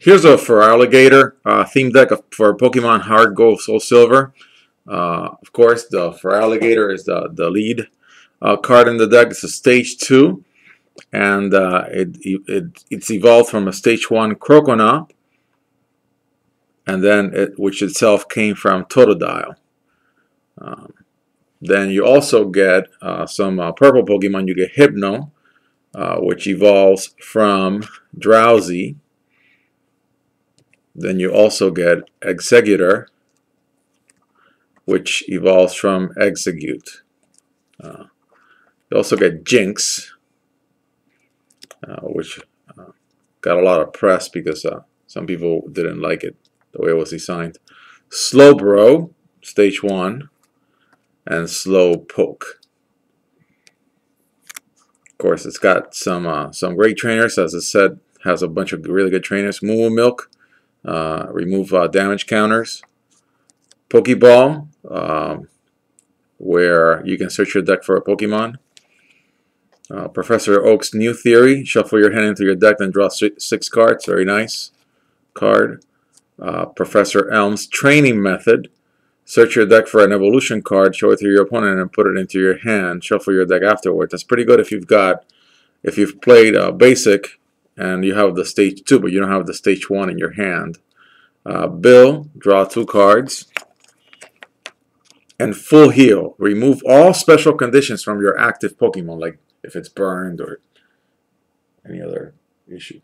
Here's a Feraligatr uh, theme deck for Pokemon Heart Gold Soul Silver. Uh, of course, the Feraligatr is the, the lead uh, card in the deck. It's a Stage 2, and uh, it, it, it's evolved from a Stage 1 Croconaw, and then it, which itself came from Totodile. Um, then you also get uh, some uh, purple Pokemon. You get Hypno, which evolves from Drowzee then you also get Exeggutor, which evolves from Exeggcute. Uh, you also get Jynx, uh, which uh, got a lot of press because uh, some people didn't like it, the way it was designed. Slowbro, stage 1, and Slowpoke. Of course, it's got some uh, some great trainers, as I said, has a bunch of really good trainers. Moo Milk, uh, remove uh, damage counters. Pokeball, um, where you can search your deck for a Pokemon. Uh, Professor Oak's new theory, shuffle your hand into your deck and draw six cards, very nice card. Uh, Professor Elm's training method, search your deck for an evolution card, show it to your opponent and put it into your hand, shuffle your deck afterwards. That's pretty good if you've got, if you've played uh, basic and you have the stage 2 but you don't have the stage 1 in your hand. Uh, Bill, draw two cards. And full heal. Remove all special conditions from your active Pokemon, like if it's burned or any other issue.